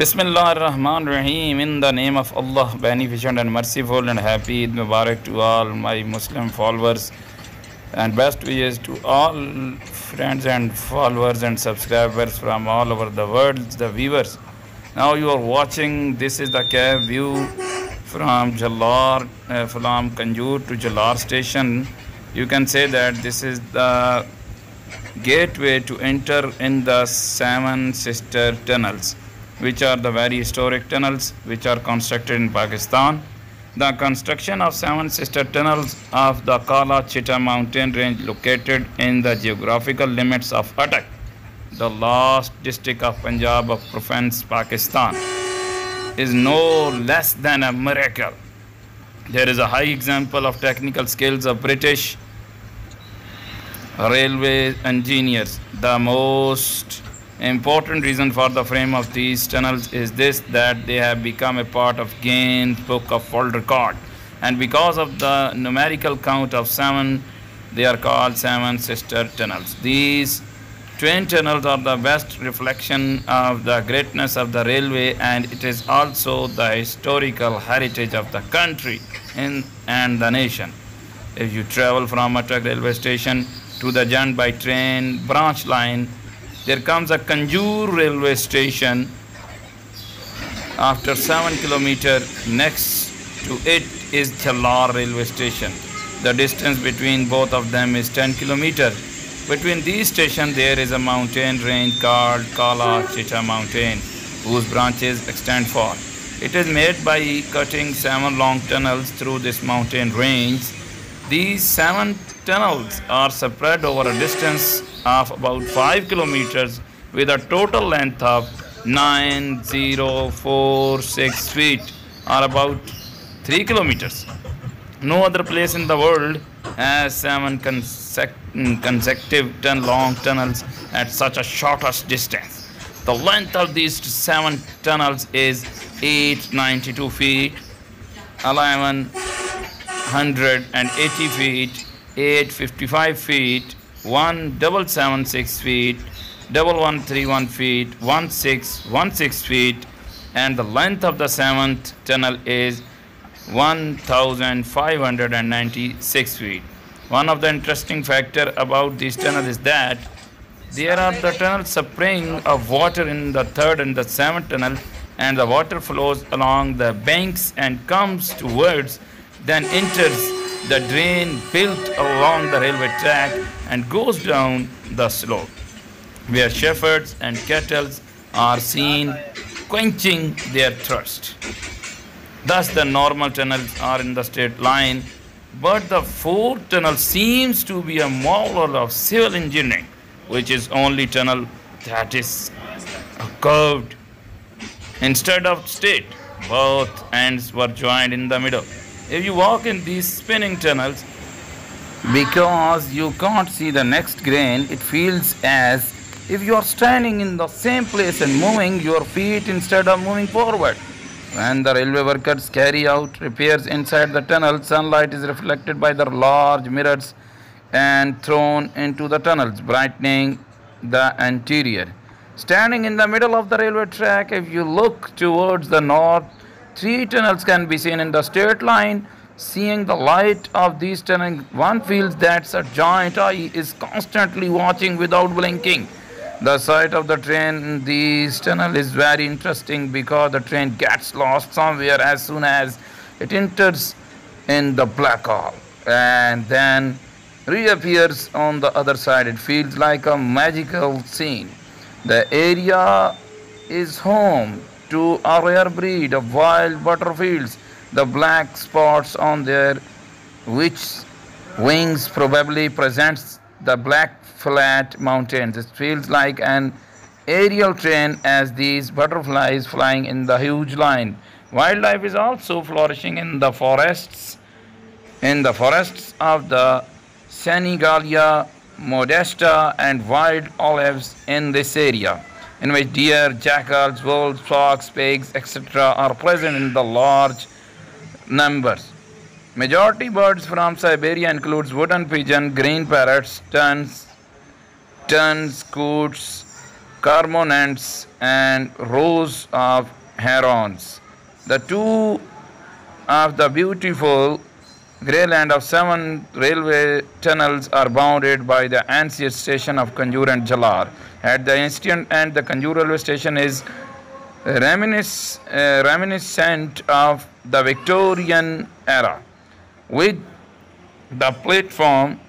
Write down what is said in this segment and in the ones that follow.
Bismillah ar-Rahman rahim In the name of Allah, beneficent and merciful and happy Eid Mubarak to all my Muslim followers and best wishes to all friends and followers and subscribers from all over the world, the viewers. Now you are watching, this is the cab view from Jalar, uh, from Kanjur to Jalar station. You can say that this is the gateway to enter in the seven sister tunnels which are the very historic tunnels which are constructed in Pakistan. The construction of seven sister tunnels of the Kala Chita mountain range located in the geographical limits of Attock, the last district of Punjab of province Pakistan, is no less than a miracle. There is a high example of technical skills of British railway engineers. The most important reason for the frame of these tunnels is this that they have become a part of Guinness Book of World Record and because of the numerical count of seven they are called seven sister tunnels. These twin tunnels are the best reflection of the greatness of the railway and it is also the historical heritage of the country in, and the nation. If you travel from Attock railway station to the Jand by train branch line there comes a Kanjur railway station after 7 kilometer next to it is Jalar railway station. The distance between both of them is 10 kilometer. Between these stations there is a mountain range called Kala Chita mountain whose branches extend far. It is made by cutting seven long tunnels through this mountain range. These seven tunnels are spread over a distance of about 5 kilometers with a total length of 9046 feet or about 3 kilometers. No other place in the world has seven mm, consecutive ton long tunnels at such a shortest distance. The length of these seven tunnels is 892 feet, 1180 feet, 855 feet, 1 double seven six feet, double one three one feet, one six one six feet, and the length of the seventh tunnel is 1596 feet. One of the interesting factor about this tunnel is that there are the tunnel spring of water in the third and the seventh tunnel and the water flows along the banks and comes towards then enters the drain built along the railway track and goes down the slope where shepherds and cattle are seen quenching their thirst. Thus the normal tunnels are in the straight line, but the fourth tunnel seems to be a marvel of civil engineering, which is only tunnel that is curved instead of straight. Both ends were joined in the middle. If you walk in these spinning tunnels, because you can't see the next grain, it feels as if you are standing in the same place and moving your feet instead of moving forward. When the railway workers carry out repairs inside the tunnel, sunlight is reflected by the large mirrors and thrown into the tunnels, brightening the interior. Standing in the middle of the railway track, if you look towards the north, three tunnels can be seen in the straight line. Seeing the light of these tunnels, one feels that a giant eye is constantly watching without blinking. The sight of the train in this tunnel is very interesting because the train gets lost somewhere as soon as it enters in the black hole and then reappears on the other side. It feels like a magical scene. The area is home to a rare breed of wild butterfields. The black spots on their which wings probably presents the black flat mountains. It feels like an aerial train as these butterflies flying in the huge line. Wildlife is also flourishing in the forests, in the forests of the Senegalia, Modesta, and wild olives in this area, in which deer, jackals, wolves, fox, pigs, etc., are present in the large numbers. Majority birds from Siberia includes wooden pigeon, green parrots, terns, terns, coots, cormorants and rows of herons. The two of the beautiful grey land of seven railway tunnels are bounded by the ancient station of Kanjur and Jalar. At the eastern end, the Kanjur railway station is uh, reminiscent of the Victorian era, with the platform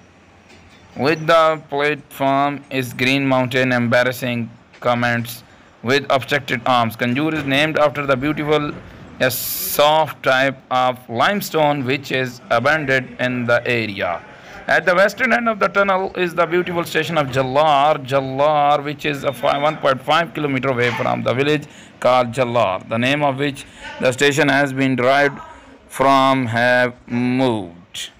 with the platform is Green Mountain embarrassing comments with obstructed arms. Kanjur is named after the beautiful a soft type of limestone which is abundant in the area. At the western end of the tunnel is the beautiful station of Jallar, Jallar which is a 1.5 kilometer away from the village called Jallar, the name of which the station has been derived from have moved.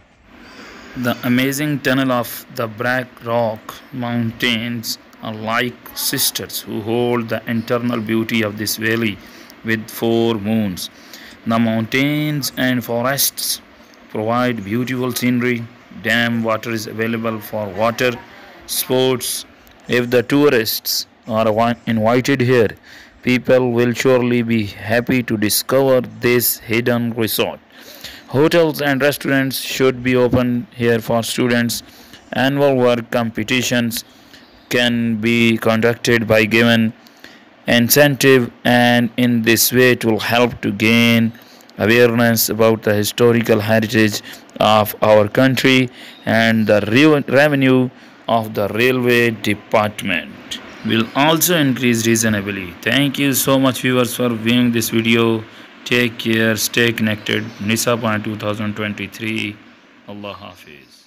The amazing tunnel of the Black Rock Mountains are like sisters who hold the internal beauty of this valley with four moons. The mountains and forests provide beautiful scenery. Dam water is available for water sports. If the tourists are invited here, people will surely be happy to discover this hidden resort. Hotels and restaurants should be open here for students. Annual work competitions can be conducted by given incentive and in this way it will help to gain awareness about the historical heritage of our country and the re- revenue of the railway department. Will also increase reasonably. Thank you so much viewers for viewing this video. Take care. Stay connected. Nisa point 2023 allah hafiz